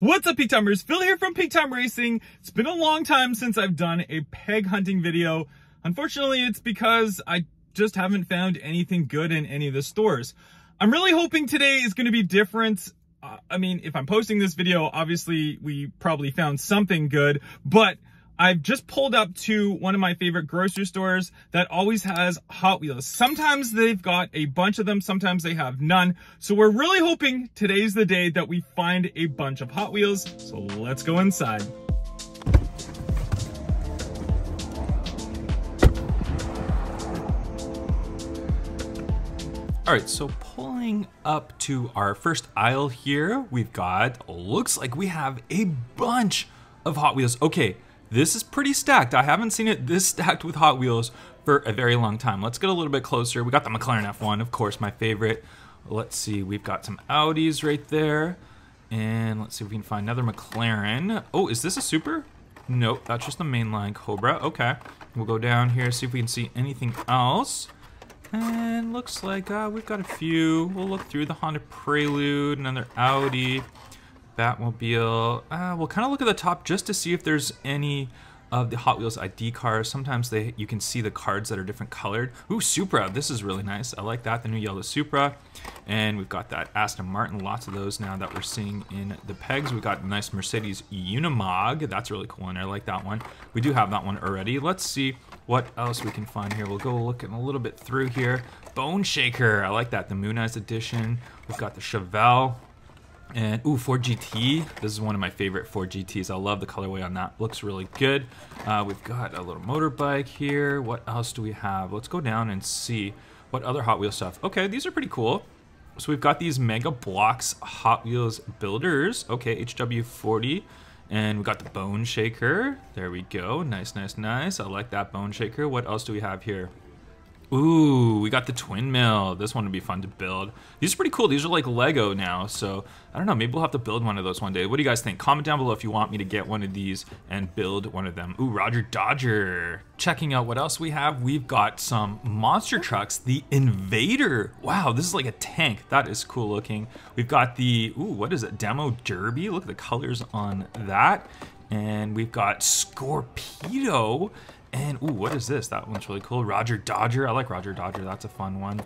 What's up, Peak Timers? Phil here from Peak Time Racing. It's been a long time since I've done a peg hunting video. Unfortunately, it's because I just haven't found anything good in any of the stores. I'm really hoping today is going to be different. Uh, I mean, if I'm posting this video, obviously we probably found something good, but I've just pulled up to one of my favorite grocery stores that always has Hot Wheels. Sometimes they've got a bunch of them, sometimes they have none. So we're really hoping today's the day that we find a bunch of Hot Wheels. So let's go inside. All right, so pulling up to our first aisle here, we've got, looks like we have a bunch of Hot Wheels. Okay, this is pretty stacked. I haven't seen it this stacked with Hot Wheels for a very long time. Let's get a little bit closer. We got the McLaren F1, of course, my favorite. Let's see, we've got some Audis right there. And let's see if we can find another McLaren. Oh, is this a Super? Nope, that's just the mainline Cobra. Okay, we'll go down here, see if we can see anything else. And looks like uh, we've got a few. We'll look through the Honda Prelude, another Audi. Batmobile. Uh, we'll kind of look at the top just to see if there's any of the Hot Wheels ID cars. Sometimes they you can see the cards that are different colored. Ooh, Supra. This is really nice. I like that. The new yellow Supra. And we've got that Aston Martin. Lots of those now that we're seeing in the pegs. We've got nice Mercedes Unimog. That's really cool, and I like that one. We do have that one already. Let's see what else we can find here. We'll go looking a little bit through here. Bone Shaker. I like that. The Moon Eyes Edition. We've got the Chevelle. And ooh, Ford GT. This is one of my favorite Ford GTs. I love the colorway on that. Looks really good. Uh, we've got a little motorbike here. What else do we have? Let's go down and see what other Hot Wheels stuff. Okay, these are pretty cool. So we've got these Mega Bloks Hot Wheels builders. Okay, HW40. And we got the Bone Shaker. There we go. Nice, nice, nice. I like that Bone Shaker. What else do we have here? Ooh, we got the twin mill. This one would be fun to build. These are pretty cool. These are like Lego now, so I don't know. Maybe we'll have to build one of those one day. What do you guys think? Comment down below if you want me to get one of these and build one of them. Ooh, Roger Dodger. Checking out what else we have. We've got some monster trucks. The Invader. Wow, this is like a tank. That is cool looking. We've got the, ooh, what is it? Demo Derby. Look at the colors on that. And we've got Scorpedo and, ooh, what is this? That one's really cool. Roger Dodger. I like Roger Dodger. That's a fun one.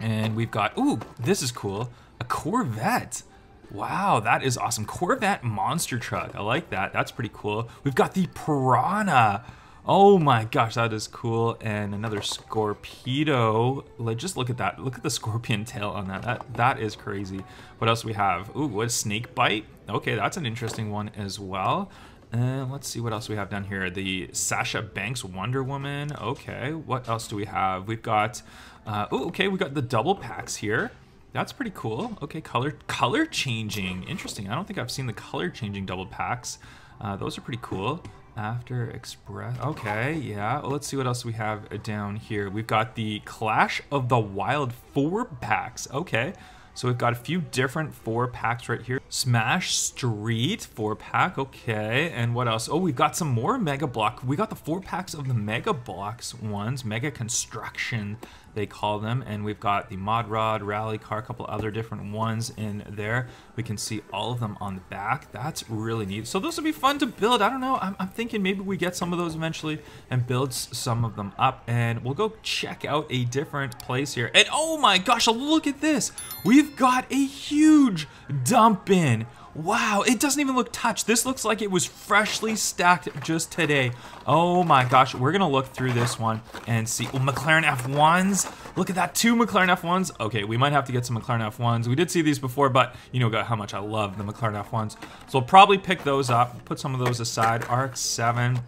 And we've got, ooh, this is cool. A Corvette. Wow, that is awesome. Corvette monster truck. I like that. That's pretty cool. We've got the Piranha. Oh my gosh, that is cool. And another Scorpedo. Like, just look at that. Look at the scorpion tail on that. That That is crazy. What else we have? Ooh, what, Snake Bite? Okay, that's an interesting one as well. And let's see what else we have down here. The Sasha Banks Wonder Woman. Okay, what else do we have? We've got, uh, oh, okay, we got the double packs here. That's pretty cool. Okay, color color changing. Interesting. I don't think I've seen the color changing double packs. Uh, those are pretty cool. After Express. Okay, yeah. Well, let's see what else we have down here. We've got the Clash of the Wild four packs. Okay. So we've got a few different four packs right here. Smash Street four pack, okay. And what else? Oh, we've got some more Mega Block. We got the four packs of the Mega Bloks ones, Mega Construction they call them. And we've got the Mod Rod, Rally Car, a couple other different ones in there. We can see all of them on the back. That's really neat. So those would be fun to build. I don't know. I'm, I'm thinking maybe we get some of those eventually and build some of them up. And we'll go check out a different place here. And oh my gosh, look at this. We've got a huge dump bin. Wow, it doesn't even look touched. This looks like it was freshly stacked just today. Oh my gosh, we're gonna look through this one and see. Oh, McLaren F1s. Look at that, two McLaren F1s. Okay, we might have to get some McLaren F1s. We did see these before, but you know how much I love the McLaren F1s. So we'll probably pick those up, put some of those aside. RX-7,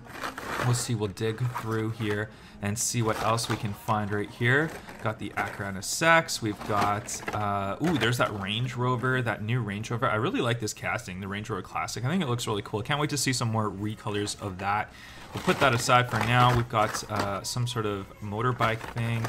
we'll see, we'll dig through here and see what else we can find right here. Got the Acura NSX. We've got, uh, ooh, there's that Range Rover, that new Range Rover. I really like this casting, the Range Rover Classic. I think it looks really cool. Can't wait to see some more recolors of that. We'll put that aside for now. We've got uh, some sort of motorbike thing.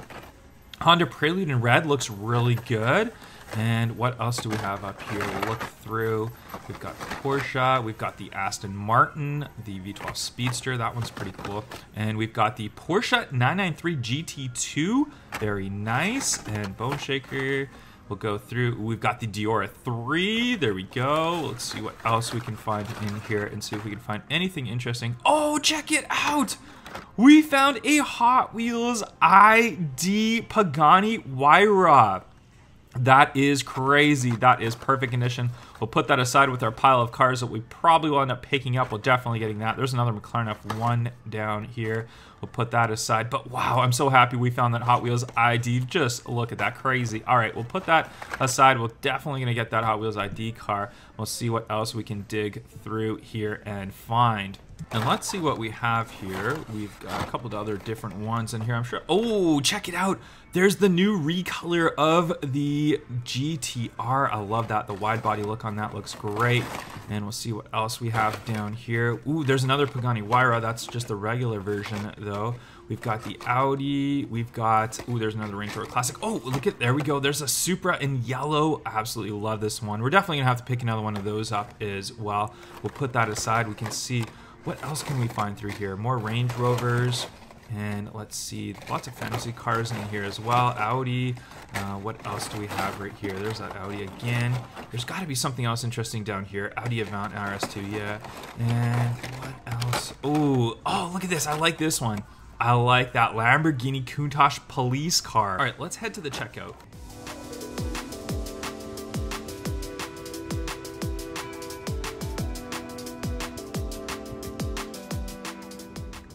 Honda Prelude in red looks really good. And what else do we have up here? We'll look through. We've got Porsche. We've got the Aston Martin, the V12 Speedster. That one's pretty cool. And we've got the Porsche 993 GT2. Very nice. And Bone Shaker. We'll go through. We've got the Deora 3. There we go. Let's see what else we can find in here and see if we can find anything interesting. Oh, check it out! We found a Hot Wheels ID Pagani Huayra. That is crazy. That is perfect condition. We'll put that aside with our pile of cars that we probably will end up picking up. We're definitely getting that. There's another McLaren F1 down here. We'll put that aside. But wow, I'm so happy we found that Hot Wheels ID. Just look at that, crazy. All right, we'll put that aside. We're definitely gonna get that Hot Wheels ID car. We'll see what else we can dig through here and find. And let's see what we have here. We've got a couple of other different ones in here, I'm sure. Oh, check it out. There's the new recolor of the GTR. I love that. The wide body look on that looks great. And we'll see what else we have down here. Ooh, there's another Pagani Huayra. That's just the regular version, though. We've got the Audi. We've got, ooh, there's another Range Rover Classic. Oh, look at, there we go. There's a Supra in yellow. I absolutely love this one. We're definitely gonna have to pick another one of those up as well. We'll put that aside. We can see what else can we find through here? More Range Rovers. And let's see, lots of fantasy cars in here as well. Audi. Uh, what else do we have right here? There's that Audi again. There's got to be something else interesting down here. Audi Avant RS2, yeah. And what else? Ooh, oh, look at this. I like this one. I like that Lamborghini Countach police car. All right, let's head to the checkout.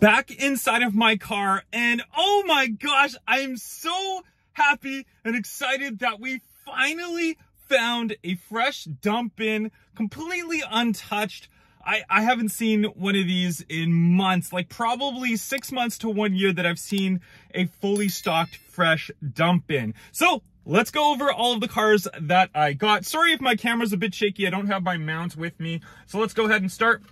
Back inside of my car and oh my gosh, I am so happy and excited that we finally found a fresh dump bin, completely untouched. I, I haven't seen one of these in months, like probably six months to one year that I've seen a fully stocked fresh dump bin. So let's go over all of the cars that I got. Sorry if my camera's a bit shaky. I don't have my mount with me. So let's go ahead and start.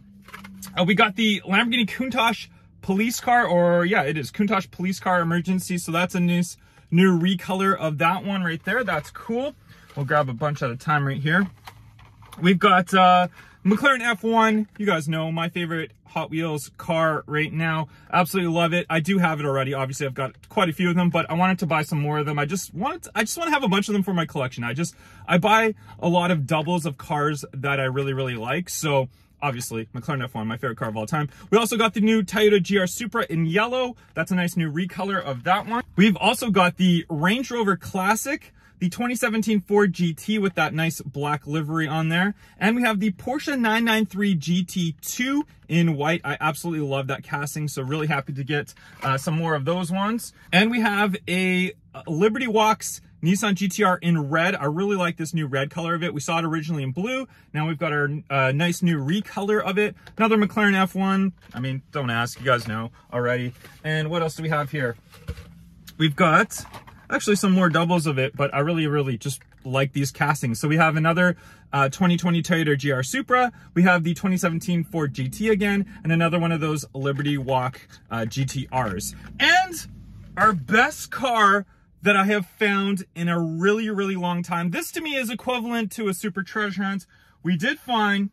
Uh, we got the Lamborghini Countach police car, or yeah, it is Countach police car emergency. So that's a nice new recolor of that one right there. That's cool. We'll grab a bunch at a time right here. We've got uh, McLaren F1. You guys know my favorite Hot Wheels car right now. Absolutely love it. I do have it already. Obviously, I've got quite a few of them, but I wanted to buy some more of them. I just want I just want to have a bunch of them for my collection. I just I buy a lot of doubles of cars that I really really like. So obviously McLaren F1, my favorite car of all time. We also got the new Toyota GR Supra in yellow. That's a nice new recolor of that one. We've also got the Range Rover Classic, the 2017 Ford GT with that nice black livery on there. And we have the Porsche 993 GT2 in white. I absolutely love that casting, so really happy to get uh, some more of those ones. And we have a Liberty Walks Nissan GTR in red. I really like this new red color of it. We saw it originally in blue. Now we've got our uh, nice new recolor of it. Another McLaren F1. I mean, don't ask. You guys know already. And what else do we have here? We've got actually some more doubles of it, but I really, really just like these castings. So we have another uh, 2020 Toyota GR Supra. We have the 2017 Ford GT again, and another one of those Liberty Walk uh, GTRs. And our best car that I have found in a really, really long time. This to me is equivalent to a super treasure hunt. We did find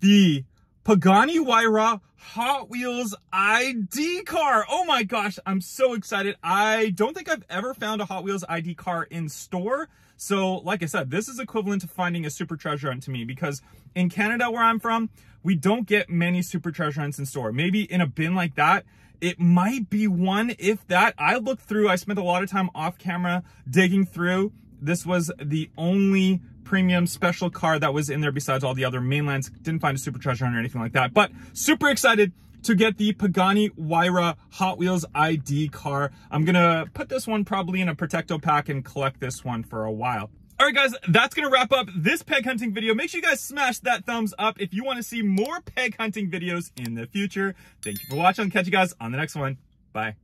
the Pagani Huayra Hot Wheels ID car. Oh my gosh, I'm so excited. I don't think I've ever found a Hot Wheels ID car in store. So like I said, this is equivalent to finding a super treasure hunt to me because in Canada where I'm from, we don't get many super treasure hunts in store. Maybe in a bin like that, it might be one, if that. I looked through, I spent a lot of time off camera digging through. This was the only premium special car that was in there besides all the other mainlines. Didn't find a super treasure or anything like that, but super excited to get the Pagani Huayra Hot Wheels ID car. I'm gonna put this one probably in a Protecto pack and collect this one for a while. All right, guys, that's going to wrap up this peg hunting video. Make sure you guys smash that thumbs up if you want to see more peg hunting videos in the future. Thank you for watching. I'll catch you guys on the next one. Bye.